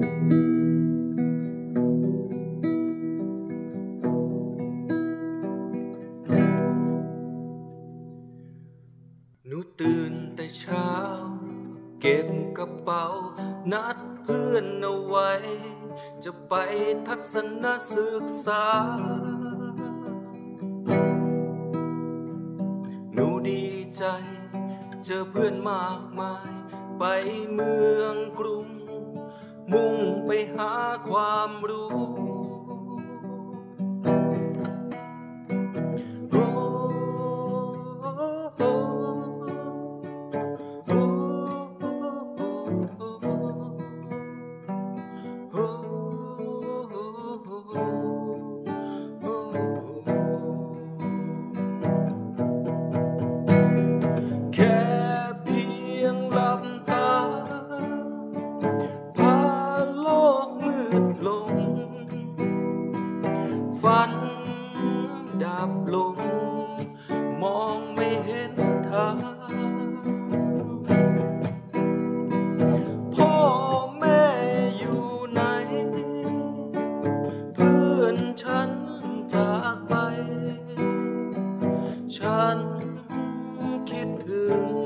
หนูตื่นแต่เช้า เก็บกระเป๋า นัดเพื่อนเอาไว้ จะไปทัศนศึกษา หนูดีใจ เจอเพื่อนมากมาย ไปเมืองกรุง มุ่งไปหาความรู้ ฝันดับลง มองไม่เห็นทางพ่อแม่อยู่ไหน เพื่อนฉันจากไป ฉันคิดถึง